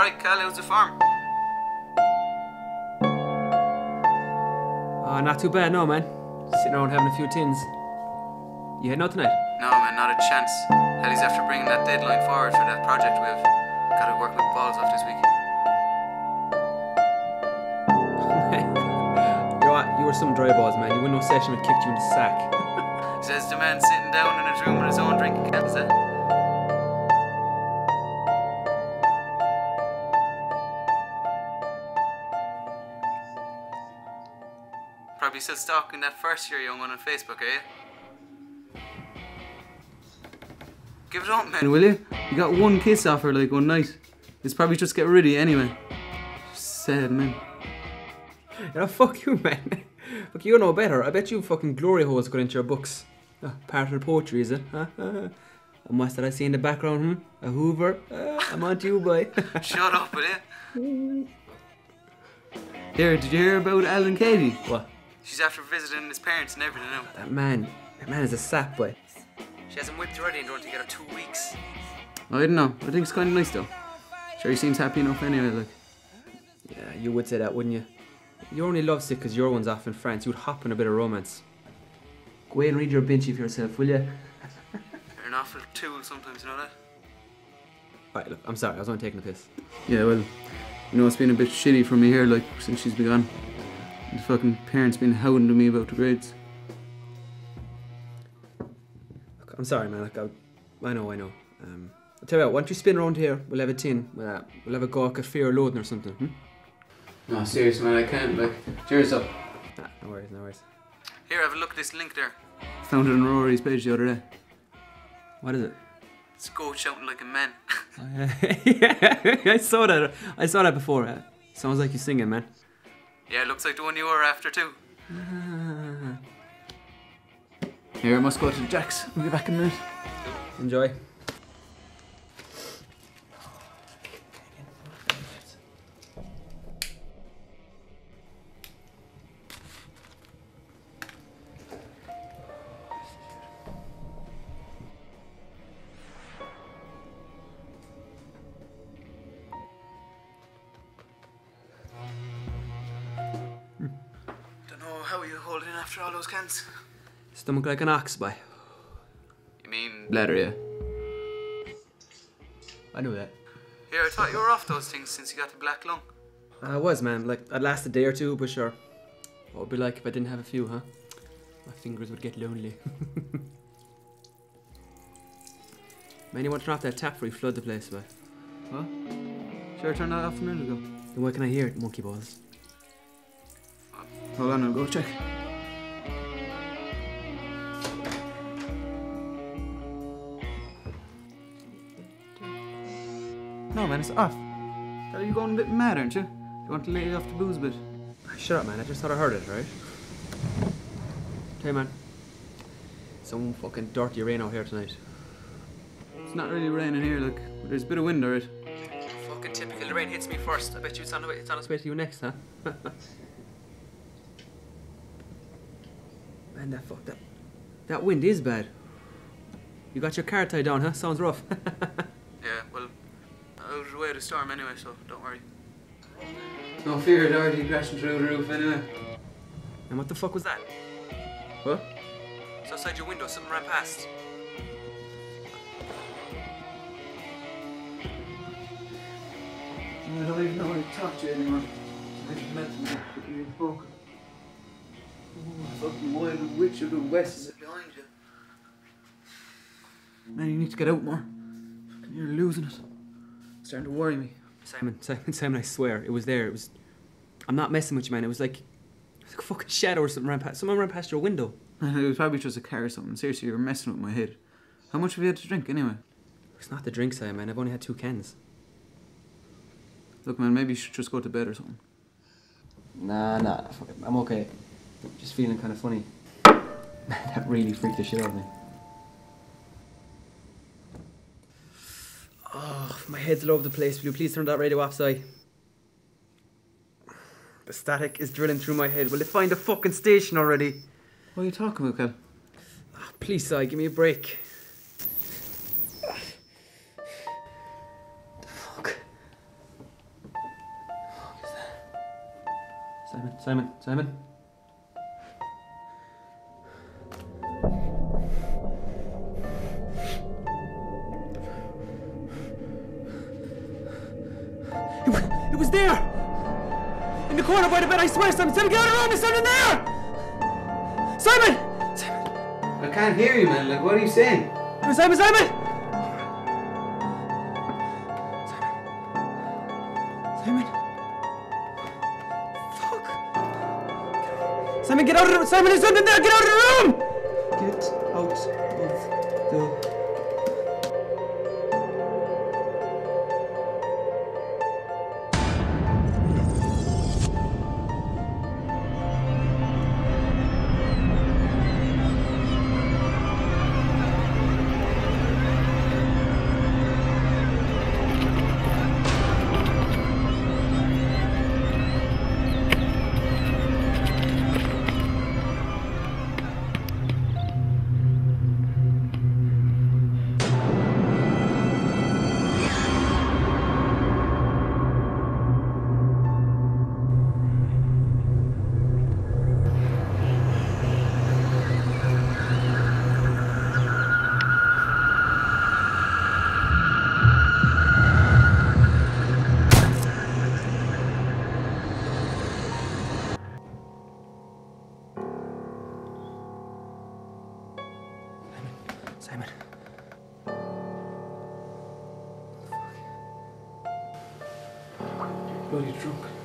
Alright, Cal, how's the farm? Oh, not too bad, no, man. Sitting around having a few tins. You heading out tonight? No, man, not a chance. Helly's after bringing that deadline forward for that project we've got to work with balls off this week. you know what? You were some dry balls, man. You win no session would kicked you in the sack. Says the man sitting down in his room with his own drinking cup, is it? Probably still stalking that first year young one on Facebook, are you? Give it up, man, will you? You got one kiss off her like one night. It's probably just get rid of you anyway. Sad, man. You know, fuck you, man. Fuck you know better. I bet you fucking glory holes got into your books. Oh, part of the poetry, is it? Huh? and what's that I see in the background, hmm? A Hoover? Uh, I'm on to you, boy. Shut up, will you? Here, did you hear about Alan Katie? what? She's after visiting his parents and everything now. That man, that man is a sap, boy. She hasn't whipped already and don't together two weeks. I don't know. I think it's kind of nice though. Sure, he seems happy enough anyway. Like, Yeah, you would say that, wouldn't you? You're only lovesick because your one's off in France. You'd hop on a bit of romance. Go away and read your Binchy for yourself, will you? you're an awful tool sometimes, you know that? Right, look, I'm sorry, I was only taking a piss. Yeah, well, you know it's been a bit shitty for me here, like since she's been gone. The fucking parents been hounding to me about the grades. Look, I'm sorry, man. Look, I, I know, I know. Um, I'll tell you what, why don't you spin around here? We'll have a tin. We'll, uh, we'll have a go at fear loading or something. Hmm? No, serious man, I can't. Like, cheers up. Nah, no worries, no worries. Here, have a look at this link there. Found it on Rory's page the other day. What is it? It's goat shouting like a man. yeah, I saw that. I saw that before. Sounds like you're singing, man. Yeah, it looks like the one you were after too. Here, I must go to the Jack's. We'll be back in a minute. Enjoy. Don't know how you holding after all those cans. Stomach like an ox, boy. You mean bladder, yeah? I knew that. Here, I thought you were off those things since you got the black lung. I was, man. Like, I'd last a day or two, but sure. What would it be like if I didn't have a few, huh? My fingers would get lonely. man, you want to turn off that tap before you flood the place, boy. Huh? Sure, I turned that off a minute ago. Then why can I hear it, monkey balls? Hold on, I'll go check. No, man, it's off. Are you going a bit mad, aren't you? You want to lay off the booze a bit? Shut up, man. I just thought I heard it, right? Hey, man. Some fucking dirty rain out here tonight. It's not really raining here, look. There's a bit of wind, alright. Fucking typical. The rain hits me first. I bet you it's on, the way, it's on its way to you next, huh? man, that fuck that. That wind is bad. You got your car tied down, huh? Sounds rough. Yeah, well, I was the way of the storm anyway, so don't worry. No fear of Dorothy crashing through the roof anyway. and what the fuck was that? What? It's outside your window. Something ran past. I don't even know how to talk to you anymore. I just met them. You're broken. Oh, fucking wild witch of the west is behind you. Man, you need to get out more. You're losing it. It's starting to worry me. Simon, Simon, Simon, I swear, it was there. It was. I'm not messing with you, man. It was like. It was like a fucking shadow or something ran past. Someone ran past your window. Man, it was probably just a car or something. Seriously, you're messing with my head. How much have you had to drink anyway? It's not the drink, Simon. man. I've only had two cans. Look, man, maybe you should just go to bed or something. Nah, nah. I'm okay. Just feeling kind of funny. that really freaked the shit out of me. Oh, my head's all over the place. Will you please turn that radio off, Si? The static is drilling through my head. Will they find a fucking station already? What are you talking about, Cal? Oh, ah, please, Si, give me a break. What the fuck? Simon, Simon, Simon. Was there! In the corner by the bed, I swear, Simon! Simon, get out of the room! There's something there! Simon! Simon! I can't hear you, man. Like, what are you saying? Simon, Simon! Simon. Fuck. Simon, get out of the room! Simon, there's something there! Get out of the room! Bloody drunk.